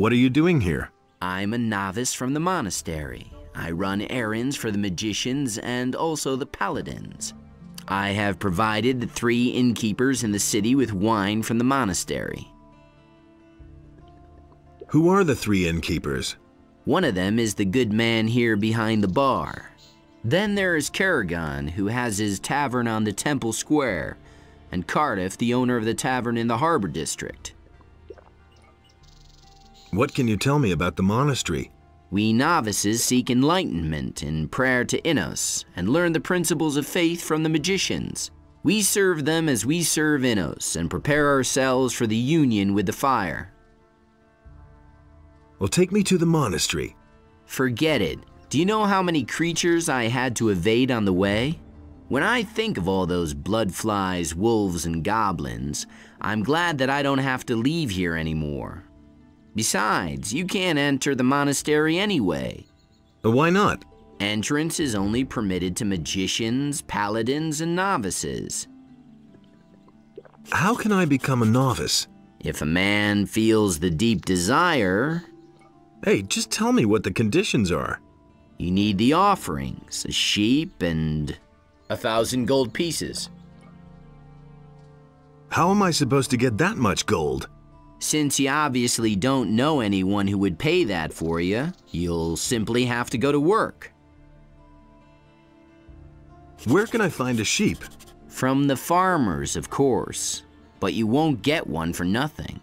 What are you doing here? I'm a novice from the monastery. I run errands for the magicians and also the paladins. I have provided the three innkeepers in the city with wine from the monastery. Who are the three innkeepers? One of them is the good man here behind the bar. Then there is Coragon, who has his tavern on the Temple Square, and Kardif, the owner of the tavern in the Harbor District. What can you tell me about the monastery? We novices seek enlightenment in prayer to Innos and learn the principles of faith from the magicians. We serve them as we serve Innos and prepare ourselves for the union with the fire. Well, take me to the monastery. Forget it. Do you know how many creatures I had to evade on the way? When I think of all those blood flies, wolves, and goblins, I'm glad that I don't have to leave here anymore. Besides, you can't enter the monastery anyway. But why not? Entrance is only permitted to magicians, paladins, and novices. How can I become a novice? If a man feels the deep desire, Hey, just tell me what the conditions are. you need the offerings, a sheep and a thousand gold pieces. How am I supposed to get that much gold? Since you obviously don't know anyone who would pay that for you, you'll simply have to go to work. Where can I find a sheep? From the farmers, of course, but you won't get one for nothing.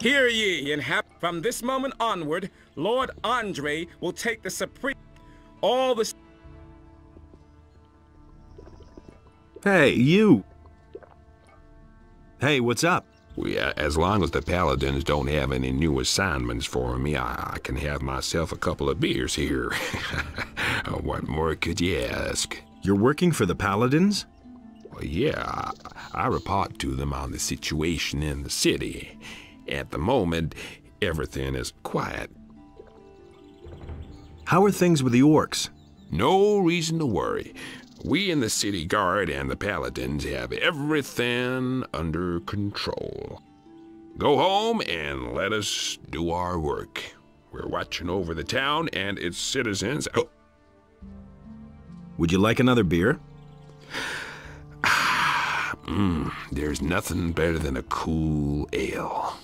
Hear ye, and hap from this moment onward, Lord Andre will take the supreme. All the Hey, you! Hey, what's up? We, uh, as long as the paladins don't have any new assignments for me, I, I can have myself a couple of beers here. what more could you ask? You're working for the paladins? Well, yeah, I, I report to them on the situation in the city. At the moment, everything is quiet. How are things with the orcs? No reason to worry. We in the city guard and the paladins have everything under control. Go home and let us do our work. We're watching over the town and its citizens. Oh, Would you like another beer? mm, there's nothing better than a cool ale.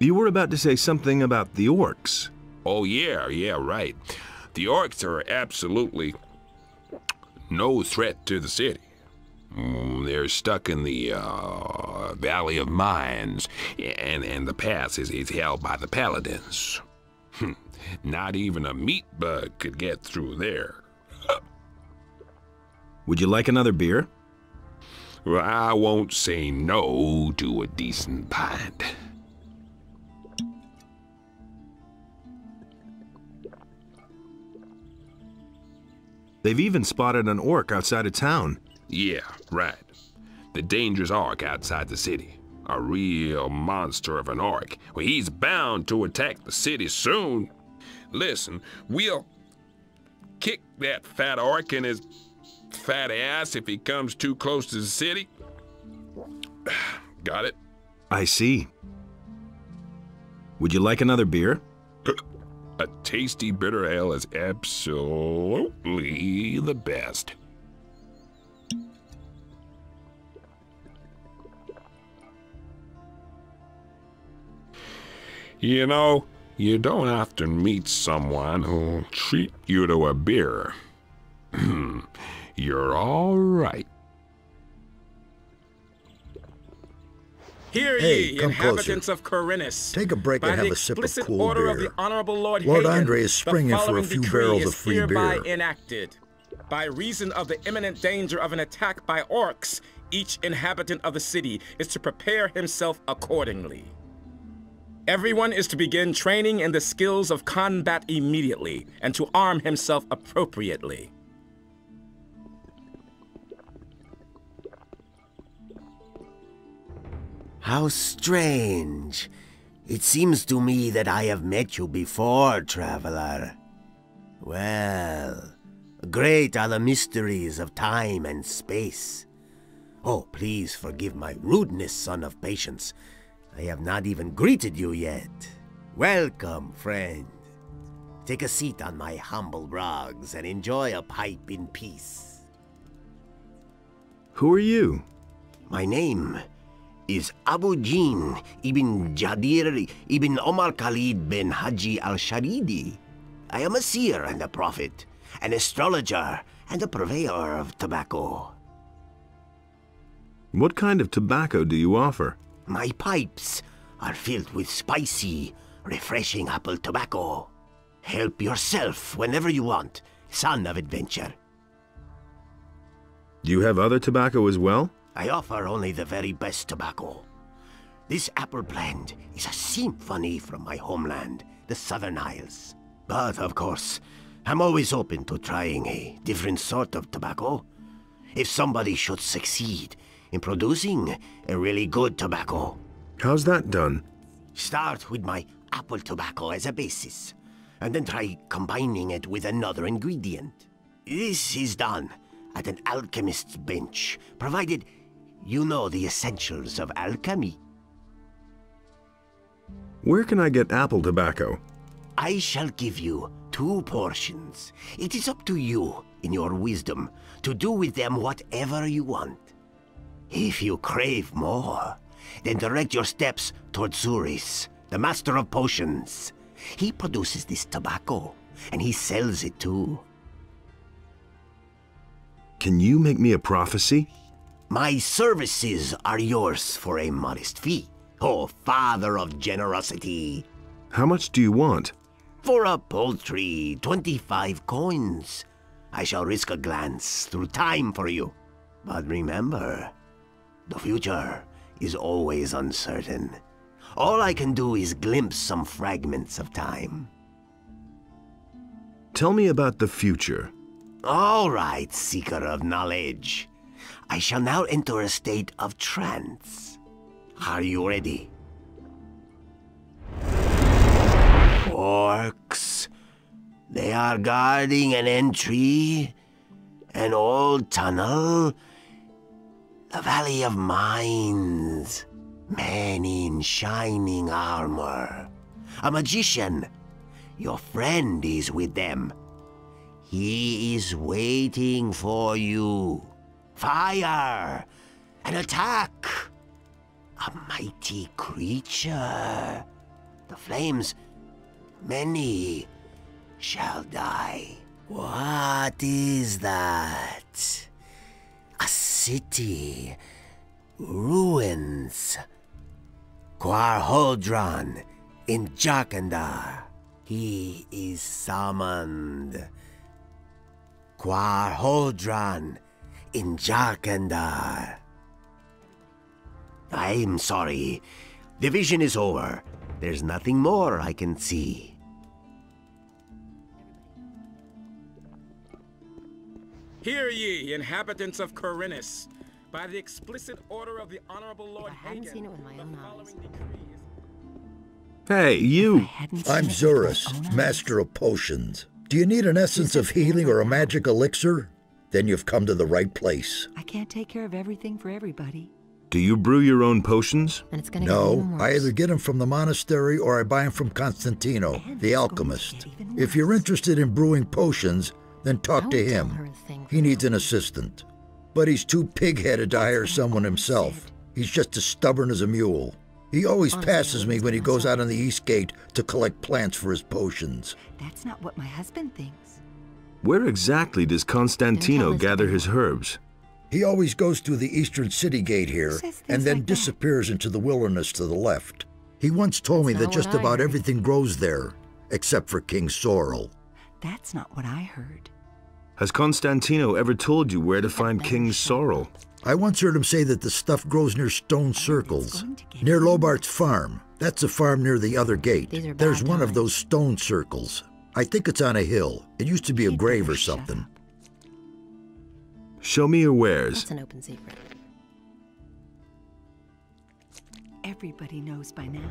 You were about to say something about the orcs. Oh, yeah, yeah, right. The orcs are absolutely no threat to the city. Mm, They're stuck in the uh, Valley of Mines, and, and the pass is, is held by the paladins. Hmm, Not even a meat bug could get through there. Would you like another beer? Well, I won't say no to a decent pint. They've even spotted an orc outside of town. Yeah, right. The dangerous orc outside the city. A real monster of an orc. Well, he's bound to attack the city soon. Listen, we'll kick that fat orc in his fat ass if he comes too close to the city. Got it? I see. Would you like another beer? A tasty bitter ale is absolutely the best. You know, you don't often meet someone who'll treat you to a beer. You're all right. Hear Hey, ye, come inhabitants of Khorinis. Take a break and have a sip of cool order of beer. the Honorable Lord, Lord Andre is springing for a few barrels of free beer. enacted. By reason of the imminent danger of an attack by orcs, each inhabitant of the city is to prepare himself accordingly. Everyone is to begin training in the skills of combat immediately and to arm himself appropriately. How strange. It seems to me that I have met you before, traveler. Well, great are the mysteries of time and space. Oh, please forgive my rudeness, son of patience. I have not even greeted you yet. Welcome, friend. Take a seat on my humble rugs and enjoy a pipe in peace. Who are you? My name is Abuyin ibn Jadir ibn Omar Khalid bin Haji al Sharidi. I am a seer and a prophet, an astrologer and a purveyor of tobacco. What kind of tobacco do you offer? My pipes are filled with spicy, refreshing apple tobacco. Help yourself whenever you want, son of adventure. Do you have other tobacco as well? I offer only the very best tobacco. This apple blend is a symphony from my homeland, the Southern Isles. But, of course, I'm always open to trying a different sort of tobacco. If somebody should succeed in producing a really good tobacco, How's that done? start with my apple tobacco as a basis, and then try combining it with another ingredient. This is done at an alchemist's bench, provided you know the essentials of alchemy. Where can I get apple tobacco? I shall give you two portions. It is up to you, in your wisdom, to do with them whatever you want. If you crave more, then direct your steps toward Zuris, the master of potions. He produces this tobacco, and he sells it too. Can you make me a prophecy? My services are yours for a modest fee. Oh, father of generosity. How much do you want? For a paltry 25 coins. I shall risk a glance through time for you. But remember, the future is always uncertain. All I can do is glimpse some fragments of time. Tell me about the future. All right, seeker of knowledge. I shall now enter a state of trance. Are you ready? Orcs. They are guarding an entry, an old tunnel, the Valley of Mines. Men in shining armor. A magician. Your friend is with them. He is waiting for you. Fire! An attack! A mighty creature. The flames, many shall die. What is that? A city. Ruins. Quarhodron in Jharkendar. He is summoned. Quarhodron in Jharkendar. I'm sorry. The vision is over. There's nothing more I can see. Hear ye, inhabitants of Khorinis. By the explicit order of the Honorable Lord I hadn't Hagen, seen it with my own eyes. is... Hey, you! I'm it with my own Zuris, master of potions. Do you need an essence of healing or a magic elixir? Then you've come to the right place. I can't take care of everything for everybody. Do you brew your own potions? And it's gonna No, I either get them from the monastery or I buy them from Constantino, And the it's going to alchemist. If you're interested in brewing potions, then talk I to won't tell him. her a thing He needs an assistant. But he's too pig-headed to hire someone himself. He's just as stubborn as a mule. He always passes me when he goes out on the east gate to collect plants for his potions. That's not what my husband thinks. Where exactly does Constantino Then tell us gather his herbs? He always goes through the eastern city gate here and then like that? disappears into the wilderness to the left. He once told me that just about heard. everything grows there, except for King Sorrel. That's not what I heard. Has Constantino ever told you where to find King shut Sorrel? I once heard him say that the stuff grows near stone circles. going to get Near. Lobart's farm. That's a farm near the other gate. There's bad one of those stone circles. I think it's on a hill. It used to be a grave or something. Show me your wares. That's an open secret. Everybody knows by now.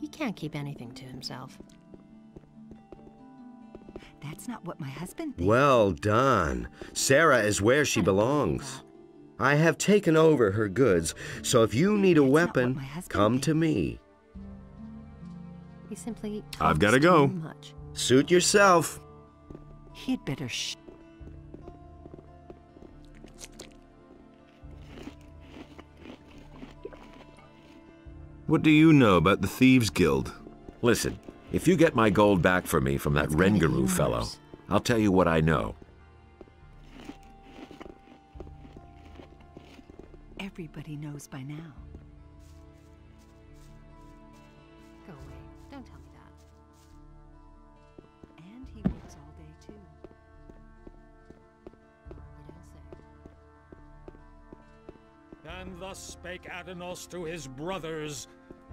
He can't keep anything to himself. That's not what my husband thinks. Well done. Sarah is where she belongs. I have taken over her goods, so if you need a That's not weapon, my husband come to me. He simply I've gotta go. much. Suit yourself. He'd better sh. What do you know about the Thieves Guild? Listen, if you get my gold back for me from that It's Rengaru fellow. I'll tell you what I know. Everybody knows by now. Thus spake Adanos to his brothers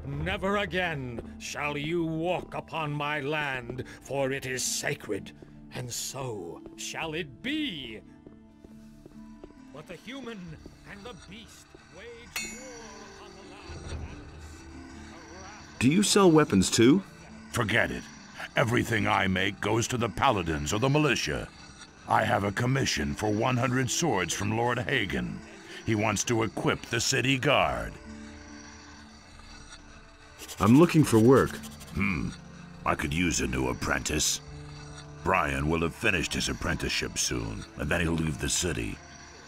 Never again shall you walk upon my land, for it is sacred, and so shall it be. But the human and the beast waged war upon the land of Adanos. Do you sell weapons too? Forget it. Everything I make goes to the paladins or the militia. I have a commission for 100 swords from Lord Hagen. He wants to equip the city guard. I'm looking for work. Hmm. I could use a new apprentice. Brian will have finished his apprenticeship soon, and then he'll leave the city.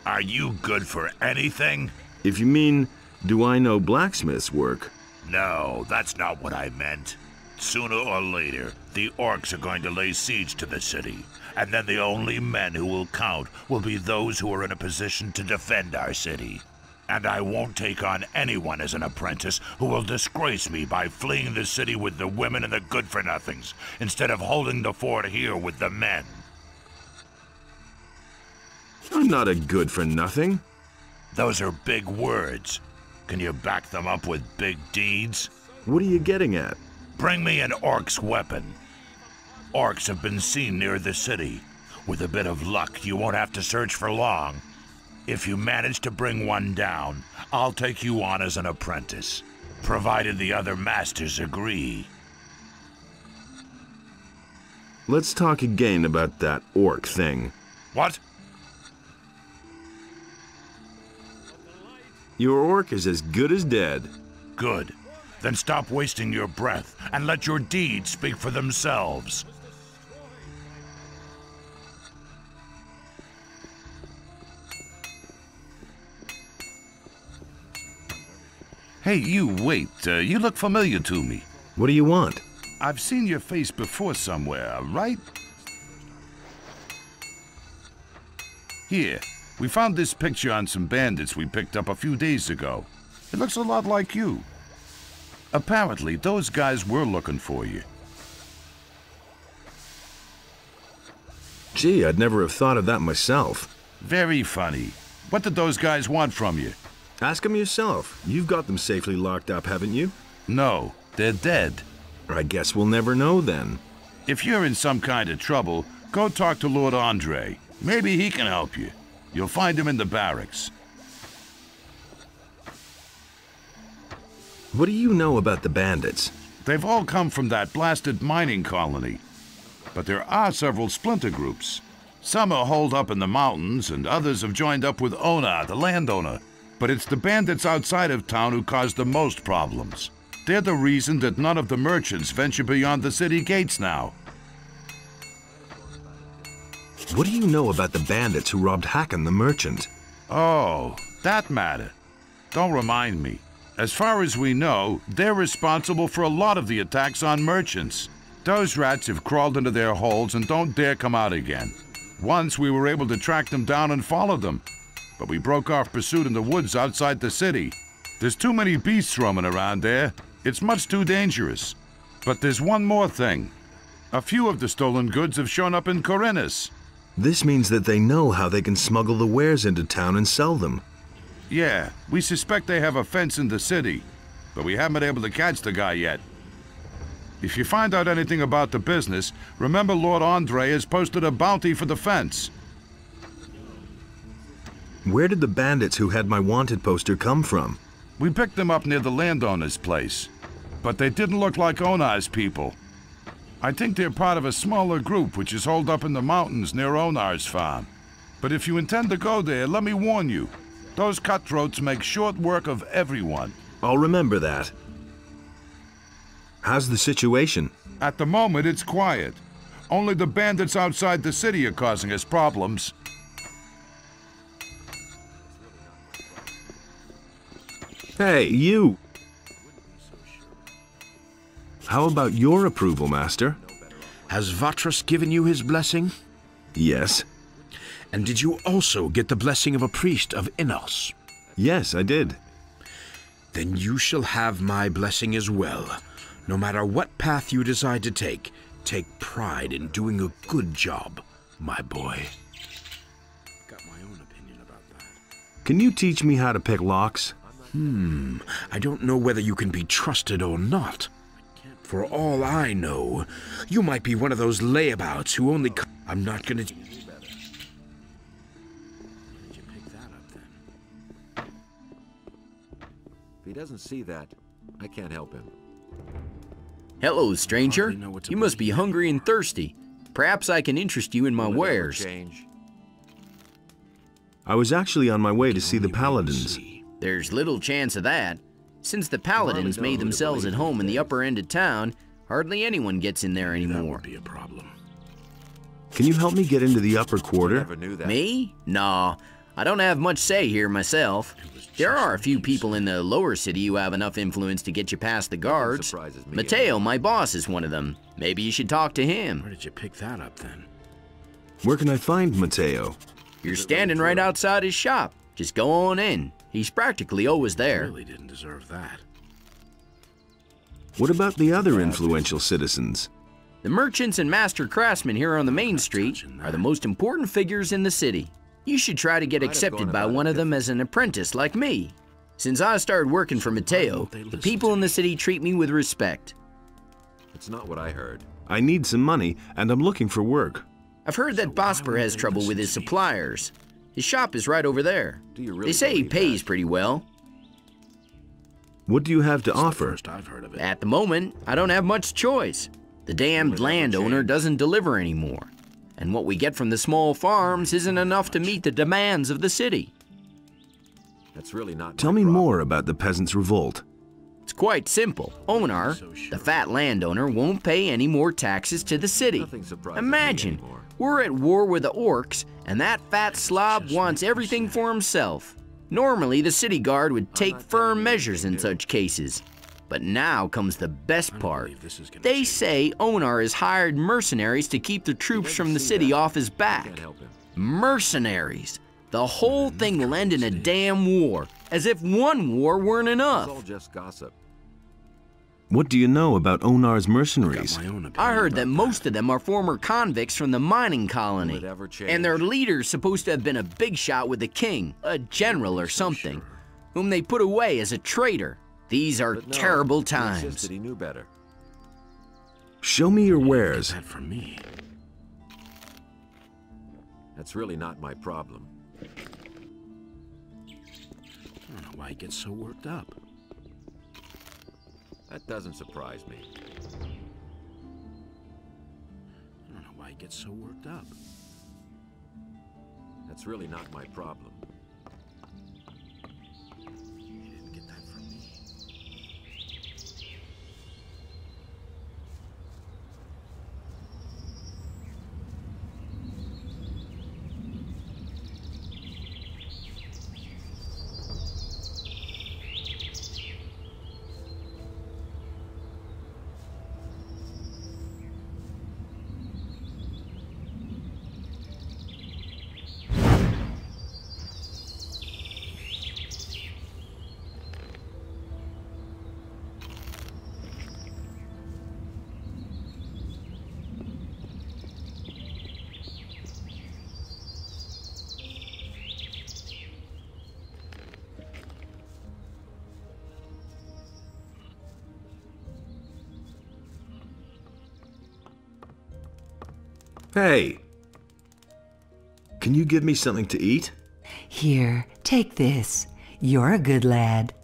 Are you good for anything? If you mean, do I know blacksmith's work? No, that's not what I meant. Sooner or later, the orcs are going to lay siege to the city, and then the only men who will count will be those who are in a position to defend our city. And I won't take on anyone as an apprentice who will disgrace me by fleeing the city with the women and the good-for-nothings, instead of holding the fort here with the men. I'm not a good for nothing. Those are big words. Can you back them up with big deeds? What are you getting at? Bring me an orc's weapon. Orcs have been seen near the city. With a bit of luck, you won't have to search for long. If you manage to bring one down, I'll take you on as an apprentice, provided the other masters agree. Let's talk again about that orc thing. What? Your orc is as good as dead. Good. Then stop wasting your breath and let your deeds speak for themselves. Hey, you, wait. Uh, you look familiar to me. What do you want? I've seen your face before somewhere, right? Here, we found this picture on some bandits we picked up a few days ago. It looks a lot like you. Apparently, those guys were looking for you. Gee, I'd never have thought of that myself. Very funny. What did those guys want from you? Ask them yourself. You've got them safely locked up, haven't you? No, they're dead. I guess we'll never know then. If you're in some kind of trouble, go talk to Lord Andre. Maybe he can help you. You'll find him in the barracks. What do you know about the bandits? They've all come from that blasted mining colony. But there are several splinter groups. Some are holed up in the mountains, and others have joined up with Onar, the landowner. But it's the bandits outside of town who cause the most problems. They're the reason that none of the merchants venture beyond the city gates now. What do you know about the bandits who robbed Hakon the merchant? Oh, that matter. Don't remind me. As far as we know, they're responsible for a lot of the attacks on merchants. Those rats have crawled into their holes and don't dare come out again. Once we were able to track them down and follow them, but we broke off pursuit in the woods outside the city. There's too many beasts roaming around there. It's much too dangerous. But there's one more thing. A few of the stolen goods have shown up in Khorinis. This means that they know how they can smuggle the wares into town and sell them. Yeah, we suspect they have a fence in the city, but we haven't been able to catch the guy yet. If you find out anything about the business, remember Lord Andre has posted a bounty for the fence. Where did the bandits who had my wanted poster come from? We picked them up near the landowner's place, but they didn't look like Onar's people. I think they're part of a smaller group which is holed up in the mountains near Onar's farm. But if you intend to go there, let me warn you. Those cutthroats make short work of everyone. I'll remember that. How's the situation? At the moment, it's quiet. Only the bandits outside the city are causing us problems. Hey, you! How about your approval, Master? Has Vatras given you his blessing? Yes. And did you also get the blessing of a priest of Innos? Yes, I did. Then you shall have my blessing as well. No matter what path you decide to take, take pride in doing a good job, my boy. Got my own opinion about that. Can you teach me how to pick locks? Hmm, I don't know whether you can be trusted or not. For all I know, you might be one of those layabouts who only. I'm not gonna. He doesn't see that, I can't help him. Hello, stranger. You must be hungry and thirsty. Perhaps I can interest you in my wares. I was actually on my way to see the paladins. There's little chance of that. Since the paladins made themselves at home in the upper end of town, hardly anyone gets in there anymore. be a problem. Can you help me get into the upper quarter? Me? Nah, I don't have much say here myself. There are a few people in the lower city who have enough influence to get you past the guards. Matteo, my boss, is one of them. Maybe you should talk to him. Where did you pick that up then? Where can I find Matteo? You're standing right outside his shop. Just go on in. He's practically always there. Really didn't deserve that. What about the other influential citizens? The merchants and master craftsmen here on the main street are the most important figures in the city. You should try to get accepted by one of them as an apprentice like me. Since I started working for Matteo, the people in the city treat me with respect. It's not what I heard. I need some money, and I'm looking for work. I've heard that Bosper has trouble with his suppliers. His shop is right over there. Do you really They say he believe pays pretty well. What do you have to offer? I've heard of it. At the moment, I don't have much choice. The damned landowner doesn't deliver anymore. And what we get from the small farms isn't enough to meet the demands of the city. That's really not. Tell me more about the peasants' revolt. It's quite simple. Onar, the fat landowner, won't pay any more taxes to the city. Imagine, we're at war with the orcs, and that fat slob wants everything for himself. Normally, the city guard would take firm measures in such cases. But now comes the best part. They say Onar has hired mercenaries to keep the troops from the city off his back. Mercenaries! The whole thing will end in a damn war, as if one war weren't It's enough. all just gossip. What do you know about Onar's mercenaries? I heard that most of them are former convicts from the mining colony. And their leader's supposed to have been a big shot with the king, a general or something, whom they put away as a traitor. These are no, terrible times. insisted he knew better. Show me your wares. That for me. That's really not my problem. I don't know why he gets so worked up. That doesn't surprise me. I don't know why he gets so worked up. That's really not my problem. Hey! Can you give me something to eat? Here, take this. You're a good lad.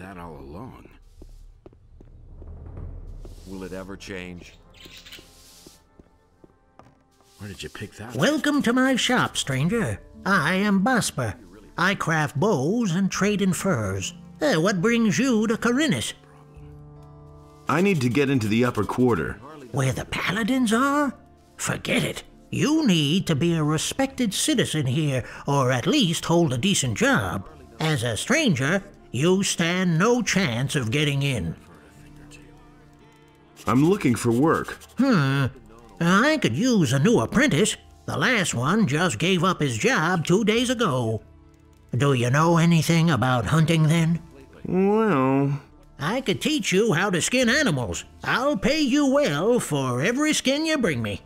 That all along. Will it ever change? Where did you pick that? Welcome to my shop, stranger. I am Bosper. I craft bows and trade in furs. Uh, what brings you to Khorinis? I need to get into the upper quarter. Where the paladins are? Forget it. You need to be a respected citizen here, or at least hold a decent job. As a stranger, you stand no chance of getting in. I'm looking for work. Hmm. I could use a new apprentice. The last one just gave up his job two days ago. Do you know anything about hunting then? Well, I could teach you how to skin animals. I'll pay you well for every skin you bring me.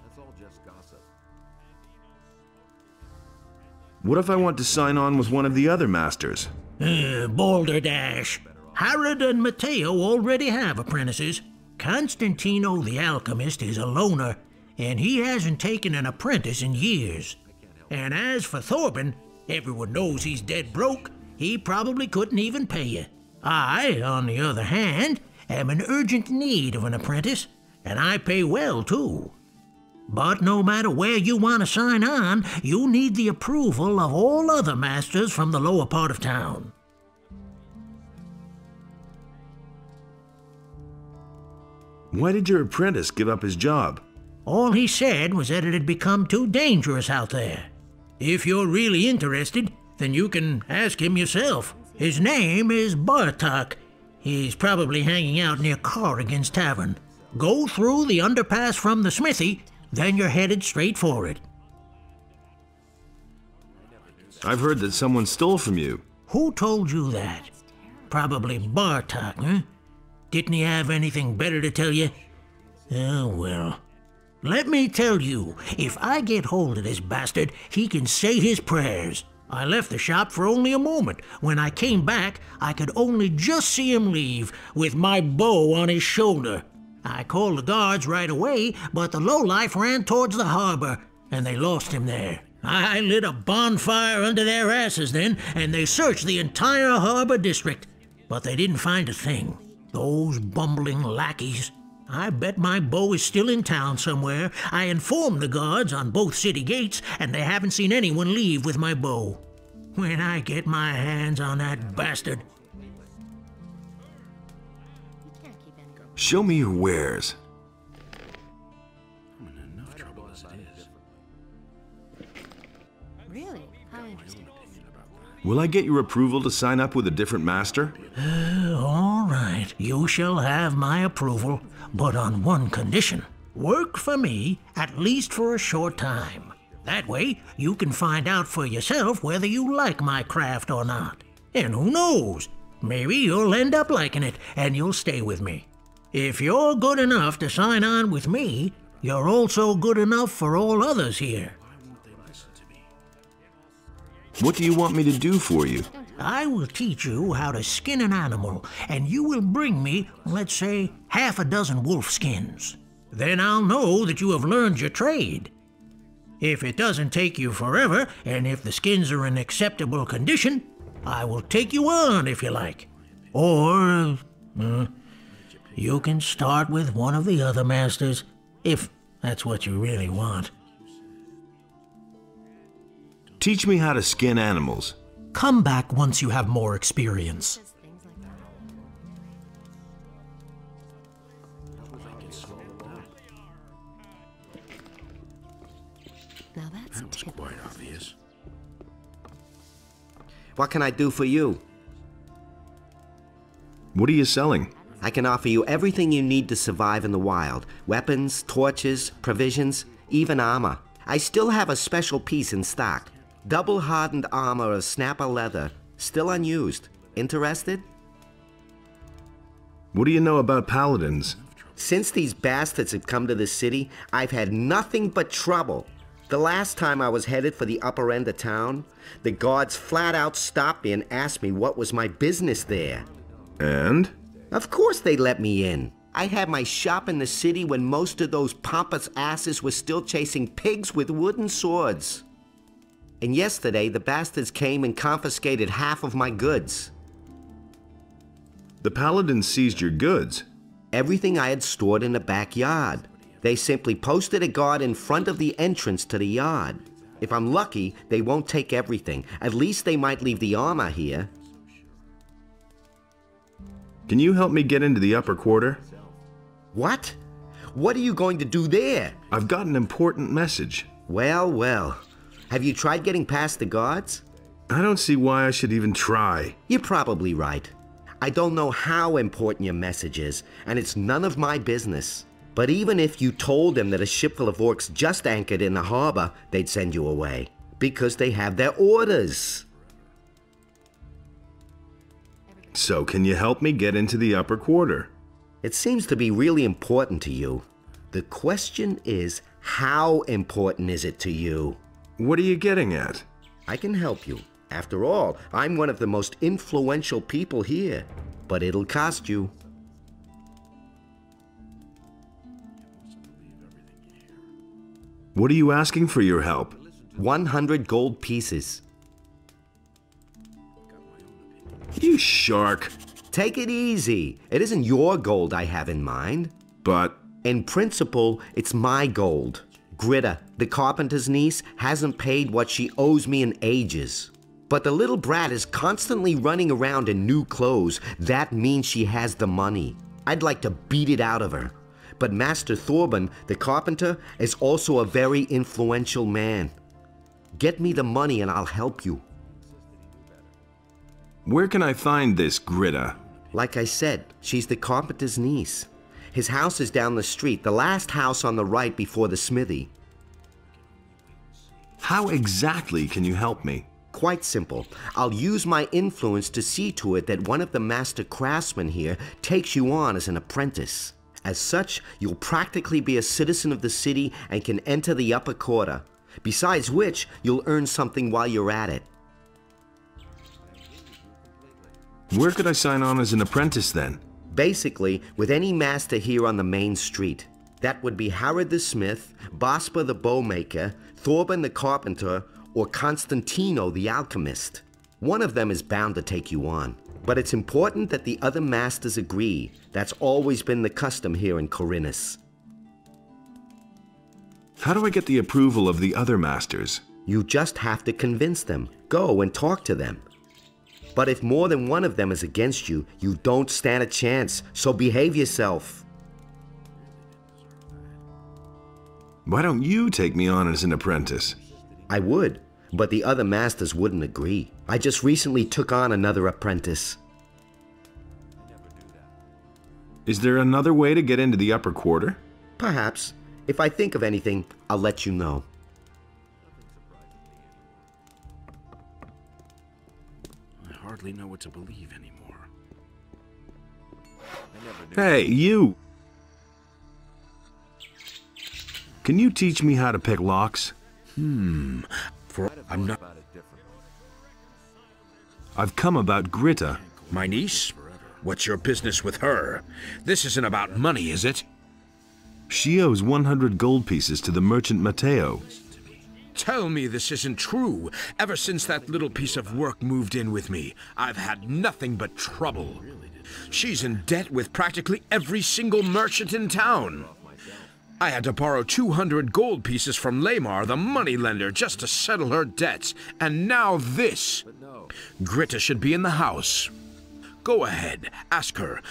what if I want to sign on with one of the other masters? Uh, Boulder Dash. Harad and Matteo already have apprentices. Constantino the alchemist is a loner, and he hasn't taken an apprentice in years. And as for Thorben, everyone knows he's dead broke. He probably couldn't even pay you. I, on the other hand, am in urgent need of an apprentice, and I pay well too. But no matter where you want to sign on, you need the approval of all other masters from the lower part of town. Why did your apprentice give up his job? All he said was that it had become too dangerous out there. If you're really interested, then you can ask him yourself. His name is Bartok. He's probably hanging out near Coragon's Tavern. Go through the underpass from the smithy, then you're headed straight for it. I've heard that someone stole from you. Who told you that? Probably Bartok, huh? Didn't he have anything better to tell you? Oh, well. Let me tell you, if I get hold of this bastard, he can say his prayers. I left the shop for only a moment. When I came back, I could only just see him leave, with my bow on his shoulder. I called the guards right away, but the lowlife ran towards the harbor, and they lost him there. I lit a bonfire under their asses then, and they searched the entire harbor district, but they didn't find a thing. Those bumbling lackeys. I bet my bow is still in town somewhere. I informed the guards on both city gates, and they haven't seen anyone leave with my bow. When I get my hands on that bastard. Show me your wares. I'm in enough trouble as it is. Really? How interesting. Will I get your approval to sign up with a different master? Uh, all right, you shall have my approval, but on one condition. Work for me, at least for a short time. That way, you can find out for yourself whether you like my craft or not. And who knows? maybe you'll end up liking it and you'll stay with me. If you're good enough to sign on with me, you're also good enough for all others here. What do you want me to do for you? I will teach you how to skin an animal, and you will bring me, let's say, half a dozen wolf skins. Then I'll know that you have learned your trade. If it doesn't take you forever, and if the skins are in acceptable condition, I will take you on if you like. Or, uh, you can start with one of the other masters, if that's what you really want. Teach me how to skin animals. Come back once you have more experience. Now that's That was quite obvious. What can I do for you? What are you selling? I can offer you everything you need to survive in the wild weapons, torches, provisions, even armor. I still have a special piece in stock double hardened armor of snapper leather, still unused. Interested? What do you know about paladins? Since these bastards have come to the city, I've had nothing but trouble. The last time I was headed for the upper end of town, the guards flat out stopped me and asked me what was my business there. And? Of course they let me in. I had my shop in the city when most of those pompous asses were still chasing pigs with wooden swords. And yesterday, the bastards came and confiscated half of my goods. The paladins seized your goods? Everything I had stored in the backyard. They simply posted a guard in front of the entrance to the yard. If I'm lucky, they won't take everything. At least they might leave the armor here. Can you help me get into the upper quarter? What? What are you going to do there? I've got an important message. Well, well. Have you tried getting past the guards? I don't see why I should even try. You're probably right. I don't know how important your message is, and it's none of my business. But even if you told them that a ship full of orcs just anchored in the harbor, they'd send you away. Because they have their orders. So, can you help me get into the upper quarter? It seems to be really important to you. The question is, how important is it to you? What are you getting at? I can help you. After all, I'm one of the most influential people here. But it'll cost you. What are you asking for your help? 100 gold pieces. You shark. Take it easy. It isn't your gold I have in mind. But. In principle, it's my gold. Gritta, the carpenter's niece, hasn't paid what she owes me in ages. But the little brat is constantly running around in new clothes. That means she has the money. I'd like to beat it out of her. But Master Thorben, the carpenter, is also a very influential man. Get me the money and I'll help you. Where can I find this Gritta? Like I said, she's the carpenter's niece. His house is down the street, the last house on the right before the smithy. How exactly can you help me? Quite simple. I'll use my influence to see to it that one of the master craftsmen here takes you on as an apprentice. As such, you'll practically be a citizen of the city and can enter the upper quarter. Besides which, you'll earn something while you're at it. Where could I sign on as an apprentice then? Basically, with any master here on the main street. That would be Harad the Smith, Bosper the Bowmaker, Thorben the Carpenter, or Constantino the Alchemist. One of them is bound to take you on. But it's important that the other masters agree. That's always been the custom here in Khorinis. How do I get the approval of the other masters? You just have to convince them. Go and talk to them. But if more than one of them is against you, you don't stand a chance, so behave yourself. Why don't you take me on as an apprentice? I would, but the other masters wouldn't agree. I just recently took on another apprentice. Is there another way to get into the upper quarter? Perhaps. If I think of anything, I'll let you know. Hardly know what to believe anymore. Hey, you! Can you teach me how to pick locks? Hmm. For I'm not. I've come about Gritta. My niece? What's your business with her? This isn't about money, is it? She owes 100 gold pieces to the merchant Matteo. Tell me this isn't true. Ever since that little piece of work moved in with me, I've had nothing but trouble. She's in debt with practically every single merchant in town. I had to borrow 200 gold pieces from Lehmar, the moneylender, just to settle her debts. And now this. Gritta should be in the house. Go ahead, ask her.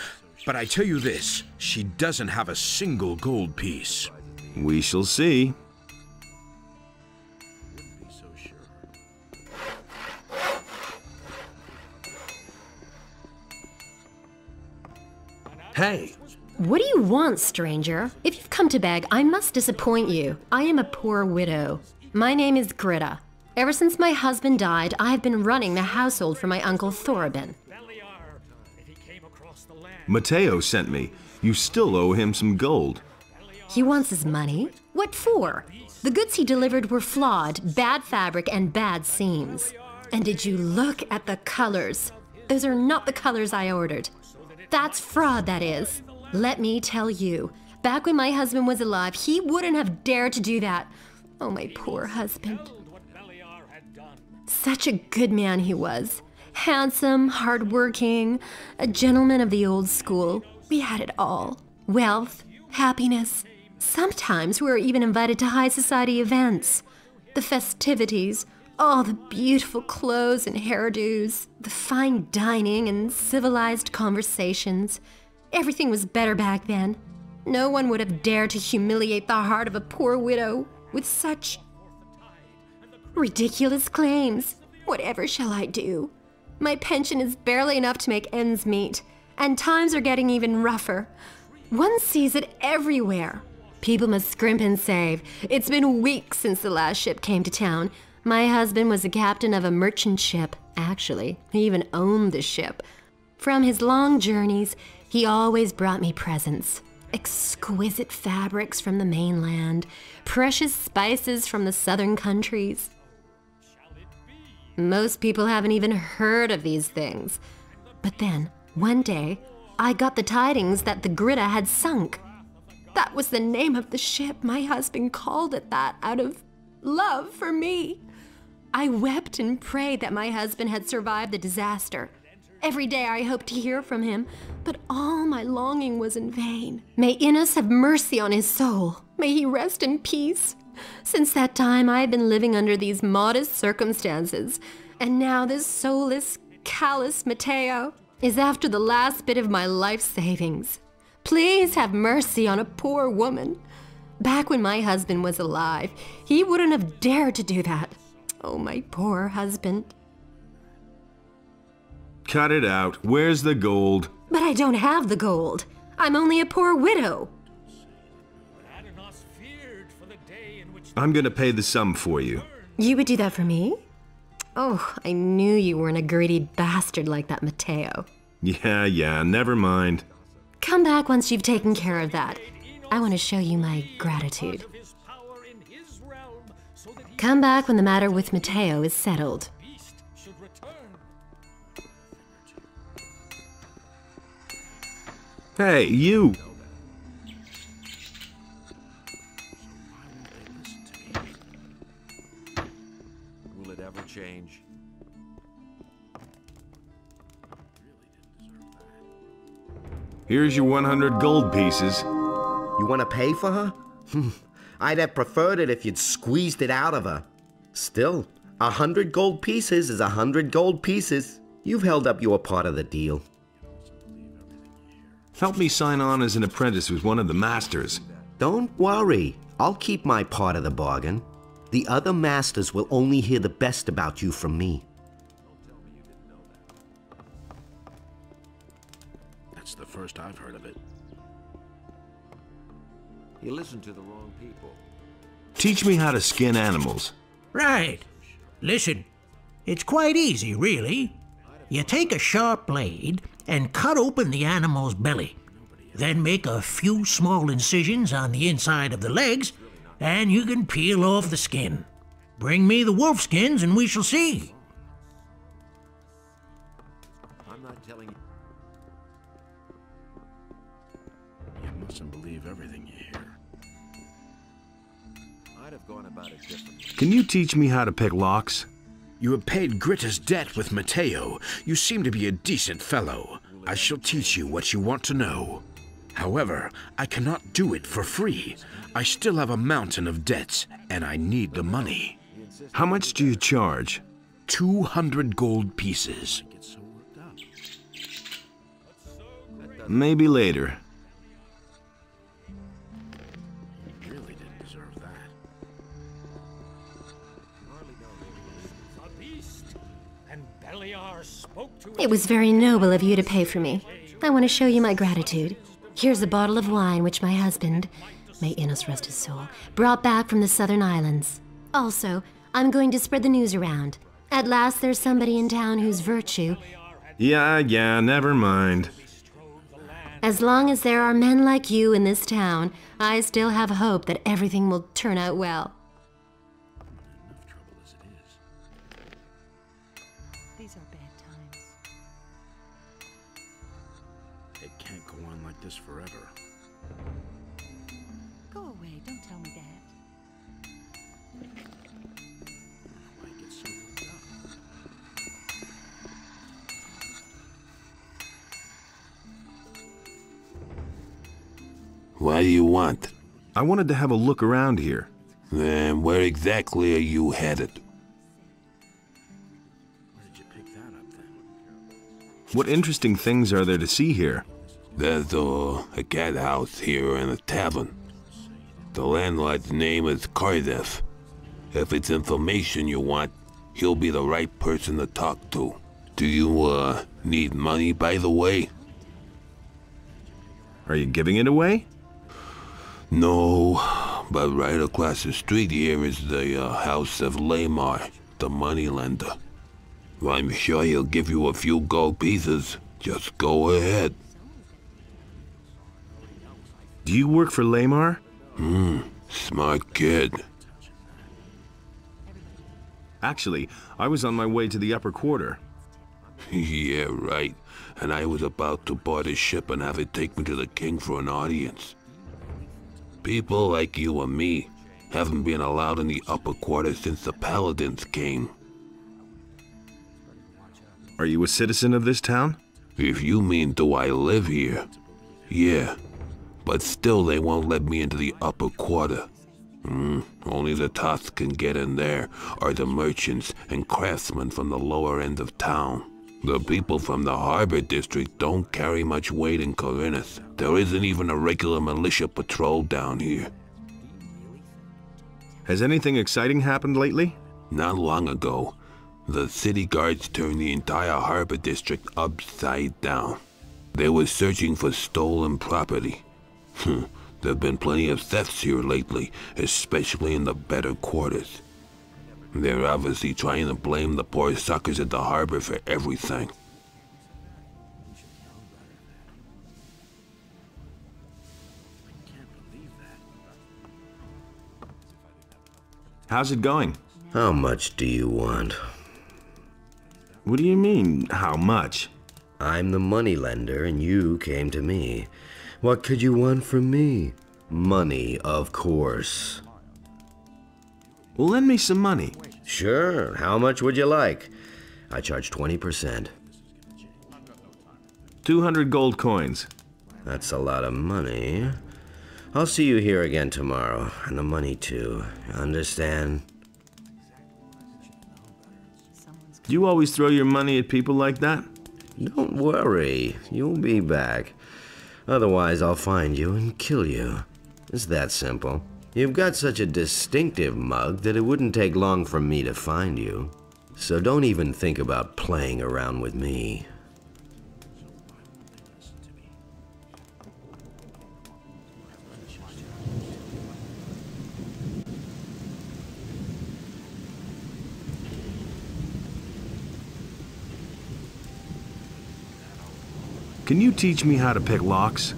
But I tell you this, she doesn't have a single gold piece. We shall see. Hey! What do you want, stranger? If you've come to beg, I must disappoint you. I am a poor widow. My name is Gritta. Ever since my husband died, I have been running the household for my uncle Thorben. Matteo sent me. You still owe him some gold. He wants his money? What for? The goods he delivered were flawed, bad fabric, and bad seams. And did you look at the colors? Those are not the colors I ordered. That's fraud, that is. Let me tell you, back when my husband was alive, he wouldn't have dared to do that. Oh, my poor husband. Such a good man he was. Handsome, hardworking, a gentleman of the old school. We had it all wealth, happiness. Sometimes we were even invited to high society events. The festivities, all the beautiful clothes and hairdos, the fine dining and civilized conversations. Everything was better back then. No one would have dared to humiliate the heart of a poor widow with such ridiculous claims. Whatever shall I do? My pension is barely enough to make ends meet, and times are getting even rougher. One sees it everywhere. People must scrimp and save. It's been weeks since the last ship came to town. My husband was the captain of a merchant ship, actually. He even owned the ship. From his long journeys, he always brought me presents exquisite fabrics from the mainland, precious spices from the southern countries. Most people haven't even heard of these things. But then, one day, I got the tidings that the Gritta had sunk. That was the name of the ship. My husband called it that out of love for me. I wept and prayed that my husband had survived the disaster. Every day I hoped to hear from him, but all my longing was in vain. May Innos have mercy on his soul. May he rest in peace. Since that time, I have been living under these modest circumstances, and now this soulless, callous Matteo is after the last bit of my life savings. Please have mercy on a poor woman. Back when my husband was alive, he wouldn't have dared to do that. Oh, my poor husband. Cut it out. Where's the gold? But I don't have the gold. I'm only a poor widow. I'm gonna pay the sum for you. You would do that for me? Oh, I knew you weren't a greedy bastard like that Matteo. Yeah, yeah, never mind. Come back once you've taken care of that. I want to show you my gratitude. Come back when the matter with Matteo is settled. Hey, you! Will it ever change? Here's your 100 gold pieces. You want to pay for her? I'd have preferred it if you'd squeezed it out of her. Still, a hundred gold pieces is a hundred gold pieces. You've held up your part of the deal. Help me sign on as an apprentice with one of the masters. Don't worry. I'll keep my part of the bargain. The other masters will only hear the best about you from me. That's the first I've heard of it. You listen to the wrong people. Teach me how to skin animals. Right. Listen, it's quite easy, really. You take a sharp blade and cut open the animal's belly. Then make a few small incisions on the inside of the legs, and you can peel off the skin. Bring me the wolf skins and we shall see. Can you teach me how to pick locks? You have paid Gritta's debt with Matteo. You seem to be a decent fellow. I shall teach you what you want to know. However, I cannot do it for free. I still have a mountain of debts, and I need the money. How much do you charge? 200 gold pieces. Maybe later. It was very noble of you to pay for me. I want to show you my gratitude. Here's a bottle of wine which my husband, may Innos rest his soul, brought back from the southern islands. Also, I'm going to spread the news around. At last, there's somebody in town whose virtue, Yeah, yeah, never mind. as long as there are men like you in this town, I still have hope that everything will turn out well. What do you want? I wanted to have a look around here. Then where exactly are you headed? Where did you pick that up then? What interesting things are there to see here? There's uh, a cat house here and a tavern. The landlord's name is Kardif. If it's information you want, he'll be the right person to talk to. Do you, uh, need money, by the way? Are you giving it away? No, but right across the street here is the uh, house of Lehmar, the moneylender. I'm sure he'll give you a few gold pieces. Just go ahead. Do you work for Lehmar? Hmm, smart kid. Actually, I was on my way to the upper quarter. yeah, right. And I was about to board a ship and have it take me to the king for an audience. People like you and me haven't been allowed in the upper quarter since the paladins came. Are you a citizen of this town? If you mean do I live here, yeah. But still they won't let me into the upper quarter. Hmm, only the Toths can get in there, or the merchants and craftsmen from the lower end of town. The people from the harbor district don't carry much weight in Khorinis. There isn't even a regular militia patrol down here. Has anything exciting happened lately? Not long ago, the city guards turned the entire harbor district upside down. They were searching for stolen property. Hmm, There've been plenty of thefts here lately, especially in the better quarters. They're obviously trying to blame the poor suckers at the harbor for everything. How's it going? How much do you want? What do you mean, how much? I'm the money lender, and you came to me. What could you want from me? Money, of course. Well, lend me some money. Sure. How much would you like? I charge 20%. 200 gold coins. That's a lot of money. I'll see you here again tomorrow, and the money too. Understand? Do you always throw your money at people like that? Don't worry, you'll be back. Otherwise, I'll find you and kill you. It's that simple. You've got such a distinctive mug that it wouldn't take long for me to find you. So don't even think about playing around with me. Can you teach me how to pick locks?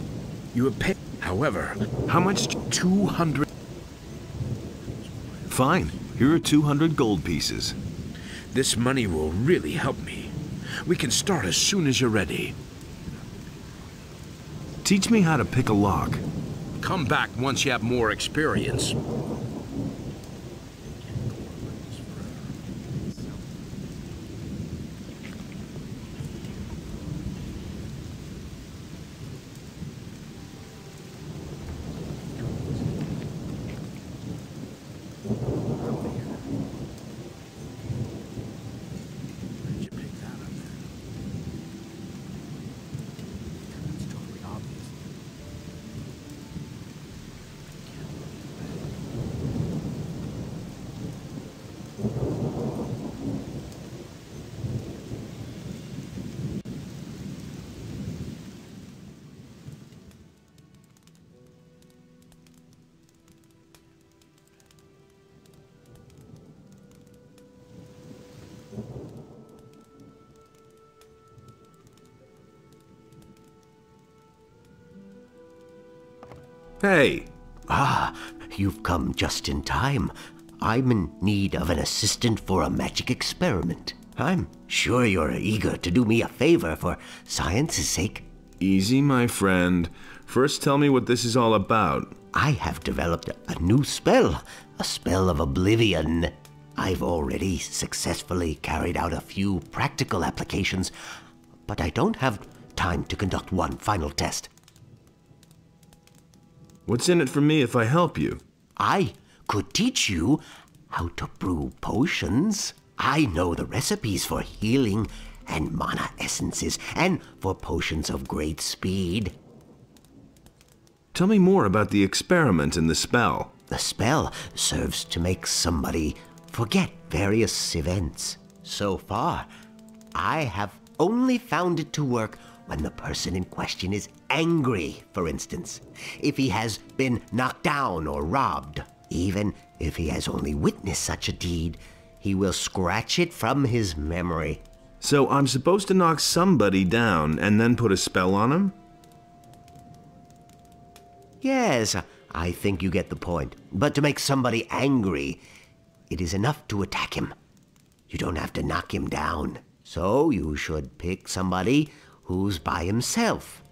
You have paid. However, how much? 200. Fine. Here are 200 gold pieces. This money will really help me. We can start as soon as you're ready. Teach me how to pick a lock. Come back once you have more experience. Hey! Ah, you've come just in time. I'm in need of an assistant for a magic experiment. I'm sure you're eager to do me a favor for science's sake. Easy, my friend. First tell me what this is all about. I have developed a new spell, a spell of oblivion. I've already successfully carried out a few practical applications, but I don't have time to conduct one final test. What's in it for me if I help you? I could teach you how to brew potions. I know the recipes for healing and mana essences, and for potions of great speed. Tell me more about the experiment and the spell. The spell serves to make somebody forget various events. So far, I have only found it to work when the person in question is angry, for instance. If he has been knocked down or robbed. Even if he has only witnessed such a deed, he will scratch it from his memory. So I'm supposed to knock somebody down and then put a spell on him? Yes, I think you get the point. But to make somebody angry, it is enough to attack him. You don't have to knock him down. So you should pick somebody who's by himself.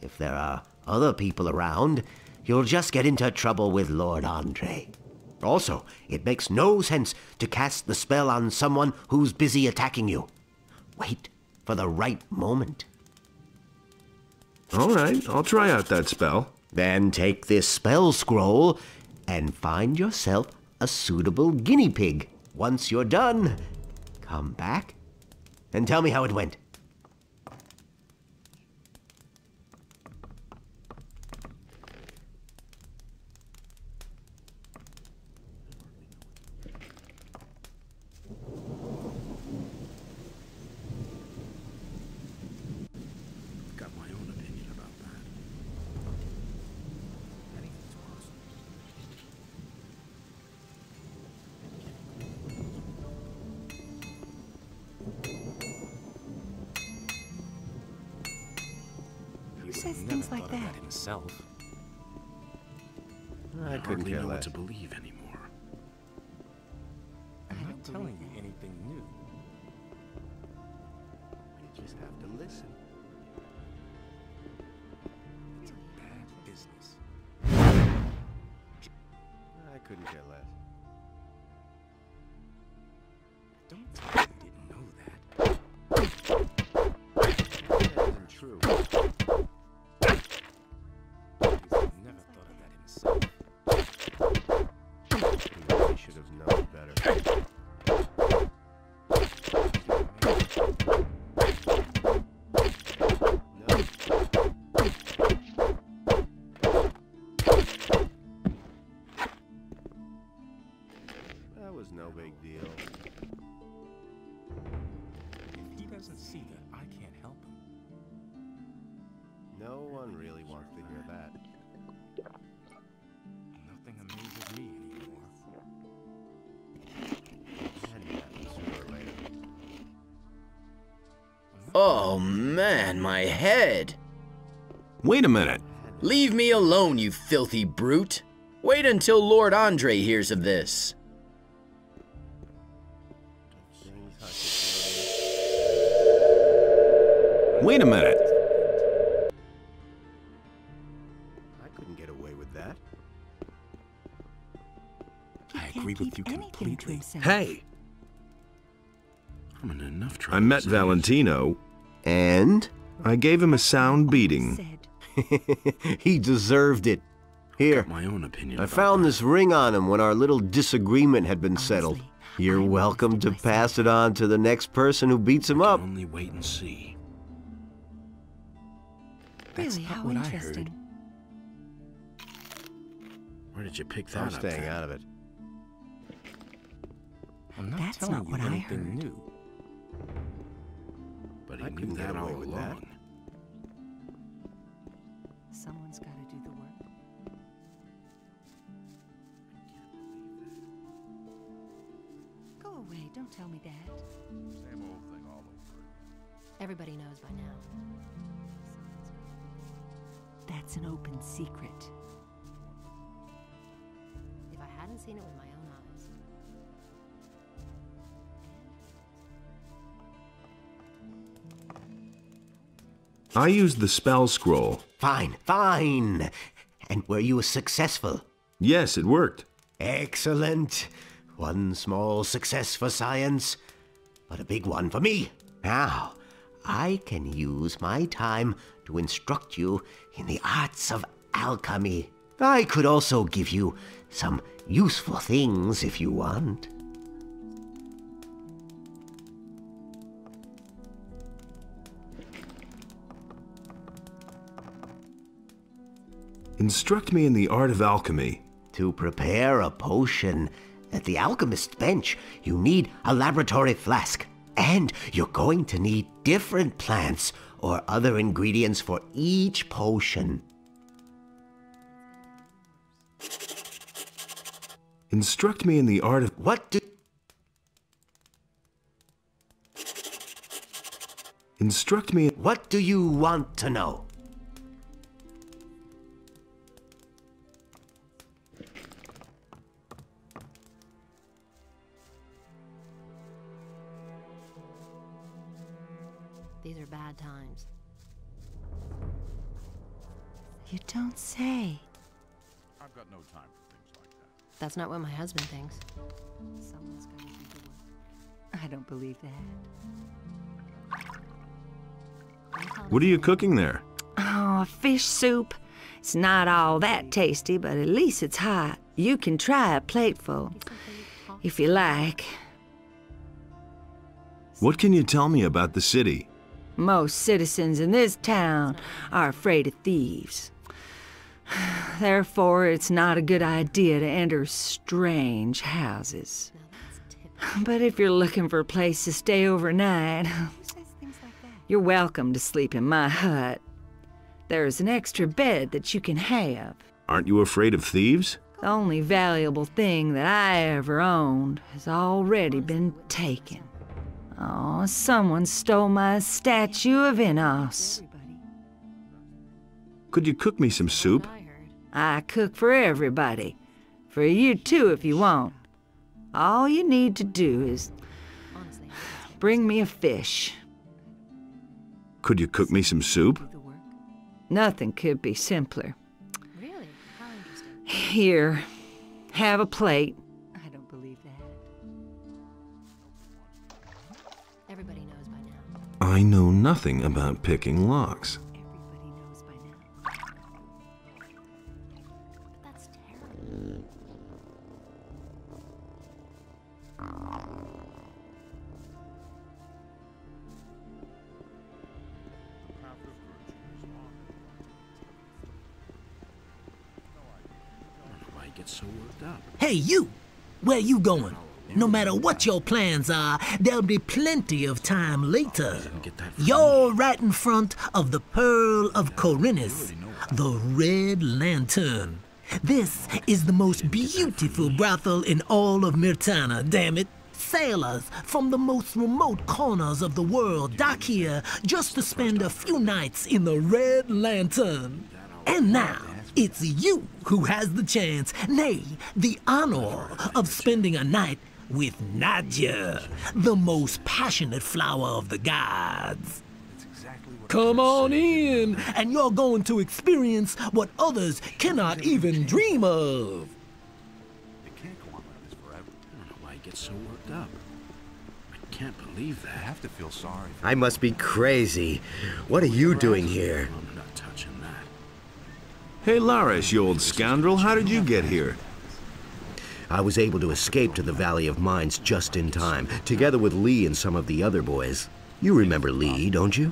If there are other people around, you'll just get into trouble with Lord Andre. Also, it makes no sense to cast the spell on someone who's busy attacking you. Wait for the right moment. All right, I'll try out that spell. Then take this spell scroll and find yourself a suitable guinea pig. Once you're done, come back and tell me how it went. Oh man, my head. Wait a minute. Leave me alone, you filthy brute. Wait until Lord Andre hears of this. Wait a minute. I couldn't get away with that. I agree with you completely. Hey, I'm in enough trouble. I met Valentino. And? I gave him a sound oh, beating. he deserved it. Here, my own opinion. I found this ring on him when our little disagreement had been settled. You're welcome to pass it on to the next person who beats him up. Only wait and see. Really, not how what I heard. Where did you pick that I'm up? staying then? out of it. I'm not That's telling not you what I anything heard. new. But he I knew couldn't get that all away with that. along. Someone's got to do the work. Go away, don't tell me that. Same old thing all over Everybody knows by now. That's an open secret. If I hadn't seen it with my I used the spell scroll. Fine, fine. And were you successful? Yes, it worked. Excellent. One small success for science, but a big one for me. Now, I can use my time to instruct you in the arts of alchemy. I could also give you some useful things if you want. Instruct me in the art of alchemy. To prepare a potion at the alchemist's bench, you need a laboratory flask. And you're going to need different plants or other ingredients for each potion. Instruct me in the art of. What do. Instruct me. What do you want to know? That's not what my husband thinks. Someone's got to do the work. I don't believe that. What are you cooking there? Oh, fish soup. It's not all that tasty, but at least it's hot. You can try a plateful if you like. What can you tell me about the city? Most citizens in this town are afraid of thieves. Therefore, it's not a good idea to enter strange houses. But if you're looking for a place to stay overnight, you're welcome to sleep in my hut. There's an extra bed that you can have. Aren't you afraid of thieves? The only valuable thing that I ever owned has already been taken. Oh, someone stole my statue of Innos. Could you cook me some soup? I cook for everybody. For you too, if you want. All you need to do is bring me a fish. Could you cook me some soup? Nothing could be simpler. Really? How interesting. Here, have a plate. I don't believe that. Everybody knows by now. I know nothing about picking locks. Hey, you! Where you going? No matter what your plans are, there'll be plenty of time later. You're right in front of the Pearl of Khorinis, the Red Lantern. This is the most beautiful brothel in all of Myrtana, damn it. Sailors from the most remote corners of the world dock here just to spend a few nights in the Red Lantern. And now, it's you who has the chance, nay, the honor of spending a night with Nadja, the most passionate flower of the gods. Come on in, and you're going to experience what others cannot even dream of. I don't know why he gets so worked up. I can't believe that. I have to feel sorry. I must be crazy. What are you doing here? Hey, Lares, you old scoundrel, how did you get here? I was able to escape to the Valley of Mines just in time, together with Lee and some of the other boys. You remember Lee, don't you?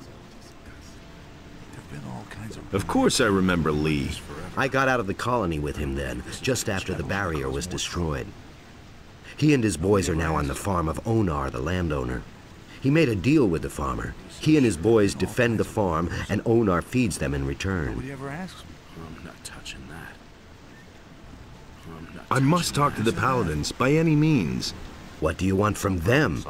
Of course I remember Lee. I got out of the colony with him then, just after the barrier was destroyed. He and his boys are now on the farm of Onar, the landowner. He made a deal with the farmer. He and his boys defend the farm, and Onar feeds them in return. Nobody ever asks me. I'm not touching that. I'm not I must talk to the Paladins by any means. What do you want from them?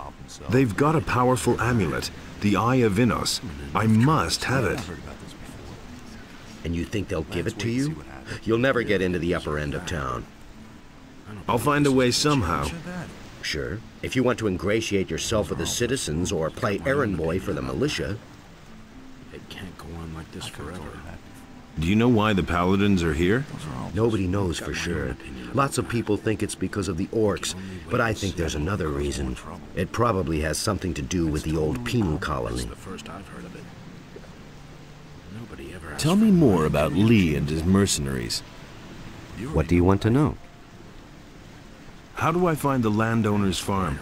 They've got a powerful amulet, the Eye of Innos. I must have it. And you think they'll give it to you? You'll never get into the upper end of town. I'll find a way somehow. Sure. If you want to ingratiate yourself with the citizens or play errand boy for the militia. It can't go on like this forever. Do you know why the Paladins are here? Nobody knows for sure. Lots of people think it's because of the orcs, but I think there's another reason. It probably has something to do with the old penal colony. The first I've heard of it. Nobody ever asked Tell me more about Lee and his mercenaries. What do you want to know? How do I find the landowner's farm?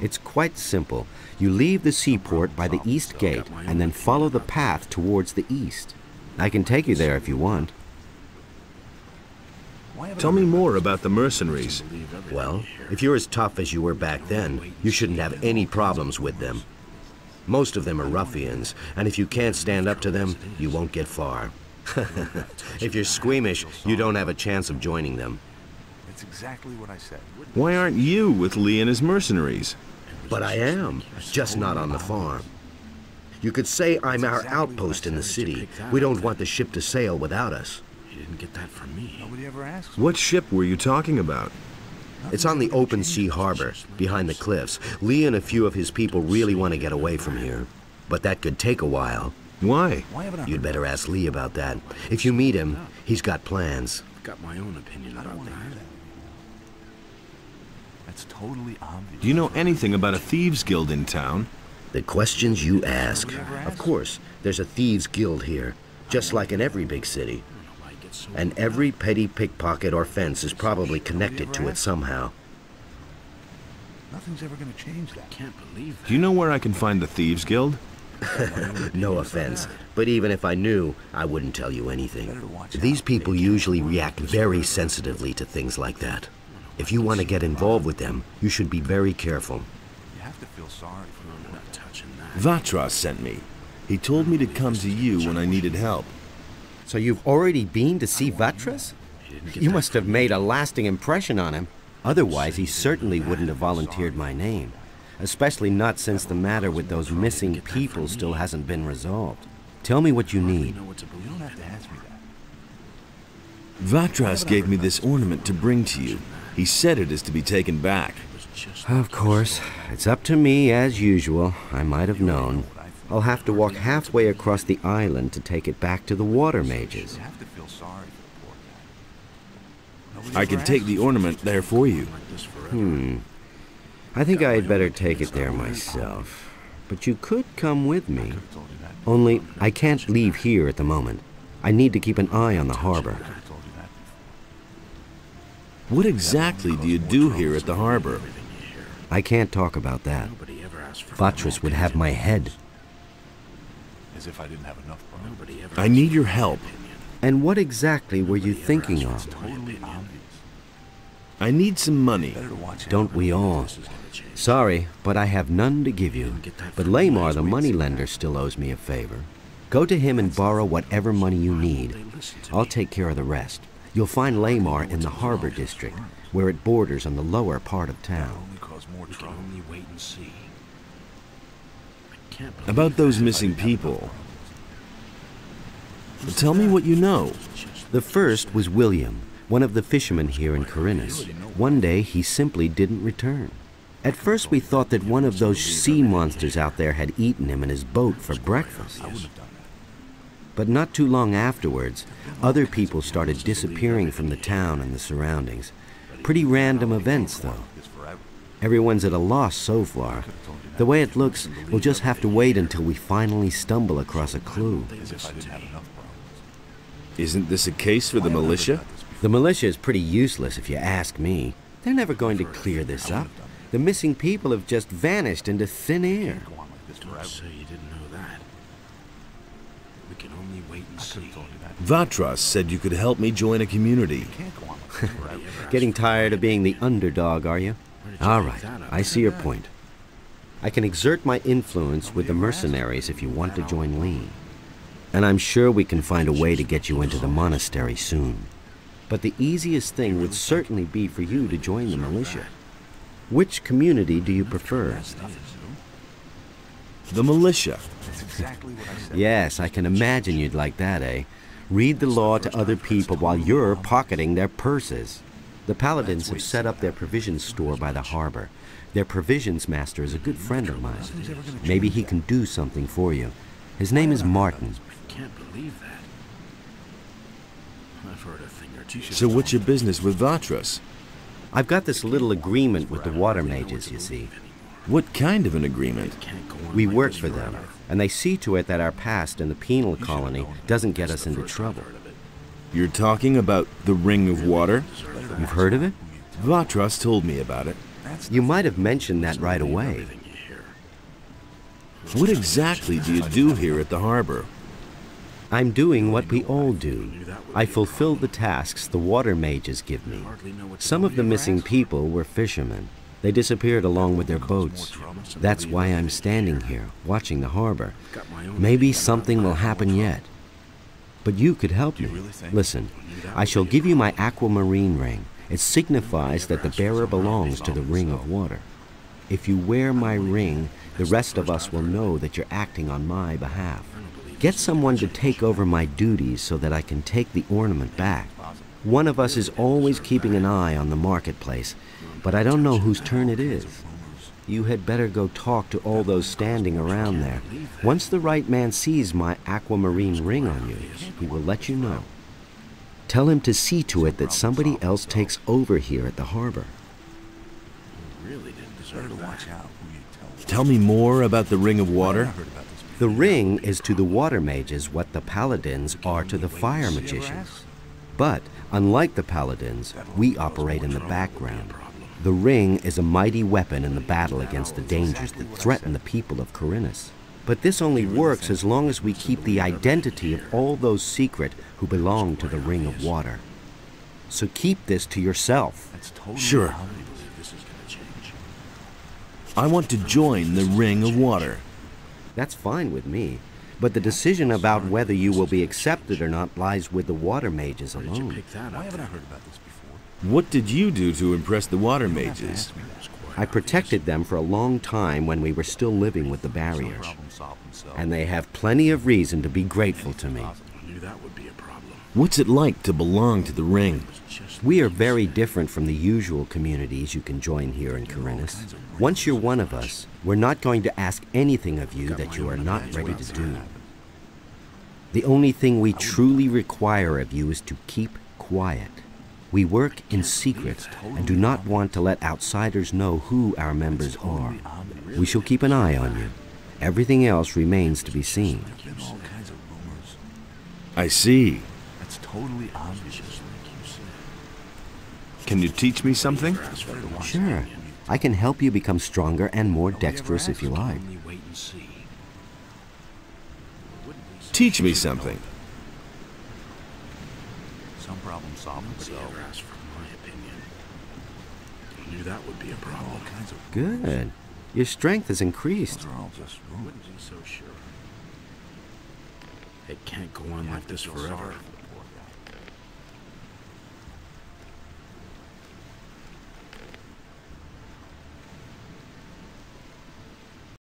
It's quite simple. You leave the seaport by the east gate and then follow the path towards the east. I can take you there if you want. Tell me more about the mercenaries. Well, if you're as tough as you were back then, you shouldn't have any problems with them. Most of them are ruffians, and if you can't stand up to them, you won't get far. if you're squeamish, you don't have a chance of joining them. That's exactly what I said. Why aren't you with Lee and his mercenaries? But I am, just not on the farm. You could say I'm our outpost in the city. We don't want the ship to sail without us. You didn't get that from me. Nobody ever asks. What ship were you talking about? It's on the open sea harbor, behind the cliffs. Lee and a few of his people really want to get away from here. But that could take a while. Why? You'd better ask Lee about that. If you meet him, he's got plans. I've got my own opinion about that. That's totally obvious. Do you know anything about a thieves' guild in town? The questions you ask. Of course, there's a thieves' guild here, just like in every big city. And every petty pickpocket or fence is probably connected to it somehow. Nothing's ever going to change that. Can't believe Do you know where I can find the thieves' guild? no offense, but even if I knew, I wouldn't tell you anything. These people usually react very sensitively to things like that. If you want to get involved with them, you should be very careful. You have to feel sorry for them. I'm not touching that. Vatras sent me. He told me to come to you when I needed help. So you've already been to see Vatras? You must have made a lasting impression on him. Otherwise, he certainly wouldn't have volunteered my name. Especially not since the matter with those missing people still hasn't been resolved. Tell me what you need. You don't have to ask me that. Vatras gave me this ornament to bring to you. He said it is to be taken back. Of course. It's up to me, as usual. I might have known. I'll have to walk halfway across the island to take it back to the water mages. You have to feel sorry for the poor guy. Nobody I can take the ornament there for you. Hmm. I think I'd better take it there myself. But you could come with me. Only, I can't leave here at the moment. I need to keep an eye on the harbor. What exactly do you do here at the harbor? I can't talk about that. Nobody ever asked for Vatras would have my head. As if I didn't have enough problems. Nobody ever I need your help. And what exactly were you thinking of? Totally. I need some money. Better to watch out. Don't we all? Sorry, but I have none to give you. But Lehmar, the moneylender, still owes me a favor. Go to him and borrow whatever money you need. I'll take care of the rest. You'll find Lehmar in the harbor district, where it borders on the lower part of town. Only cause more We can only wait and see. I can't believe About those missing people. Tell me what you know. The first was William, one of the fishermen here in Khorinis. One day he simply didn't return. At first we thought that one of those sea monsters out there had eaten him in his boat for breakfast. But not too long afterwards, other people started disappearing from the town and the surroundings. Pretty random events, though. Everyone's at a loss so far. The way it looks, we'll just have to wait until we finally stumble across a clue. Isn't this a case for the militia? The militia is pretty useless if you ask me. They're never going to clear this up. The missing people have just vanished into thin air. Don't say you didn't know that. We can only wait and see. Vatras said you could help me join a community. Getting tired of being the underdog, are you? All right, I see your point. I can exert my influence with the mercenaries if you want to join Lean. And I'm sure we can find a way to get you into the monastery soon. But the easiest thing would certainly be for you to join the militia. Which community do you prefer? The militia. Yes, I can imagine you'd like that, eh? Read the law to other people while you're pocketing their purses. The paladins have set up their provisions store by the harbor. Their provisions master is a good friend of mine. Maybe he can do something for you. His name is Martin. Can't believe that. I've heard a thing or two. So what's your business with Vatras? I've got this little agreement with the water mages, you see. What kind of an agreement? We work for them, and they see to it that our past in the penal colony doesn't get us into trouble. You're talking about the Ring of Water? You've heard of it? Vatras told me about it. You might have mentioned that right away. What exactly do you do here at the harbor? I'm doing what we all do. I fulfill the tasks the water mages give me. Some of the missing people were fishermen. They disappeared along with their boats. That's why I'm standing here, watching the harbor. Maybe something will happen yet. But you could help me. Listen, I shall give you my aquamarine ring. It signifies that the bearer belongs to the ring of water. If you wear my ring, the rest of us will know that you're acting on my behalf. Get someone to take over my duties so that I can take the ornament back. One of us is always keeping an eye on the marketplace, but I don't know whose turn it is. You had better go talk to all those standing around there. Once the right man sees my aquamarine ring on you, he will let you know. Tell him to see to it that somebody else takes over here at the harbor. Really didn't deserve to watch out. Tell me more about the Ring of Water. The ring is to the water mages what the paladins are to the fire magicians. But, unlike the paladins, we operate in the background. The ring is a mighty weapon in the battle against the dangers that threaten the people of Khorinis. But this only works as long as we keep the identity of all those secret who belong to the Ring of Water. So keep this to yourself. Sure. I want to join the Ring of Water. That's fine with me. But the decision about whether you will be accepted or not lies with the water mages alone. Why haven't I heard about this before? What did you do to impress the water mages? I protected them for a long time when we were still living with the barriers. And they have plenty of reason to be grateful to me. knew that would be a problem. What's it like to belong to the ring? We are very different from the usual communities you can join here in Khorinis. Once you're one of us, we're not going to ask anything of you that you are not ready to do. The only thing we truly require of you is to keep quiet. We work in secret and do not want to let outsiders know who our members are. We shall keep an eye on you. Everything else remains to be seen. All kinds of rumors. I see. That's totally obvious. Can you teach me something? Sure. I can help you become stronger and more dexterous if you like. Only wait and see. Teach me something. Some problem solved Nobody themselves. ever asked for my opinion. I knew that would be a problem. All kinds of Good. Your strength has increased. Those are all just rumors. Wouldn't be so sure. It can't go on like this forever.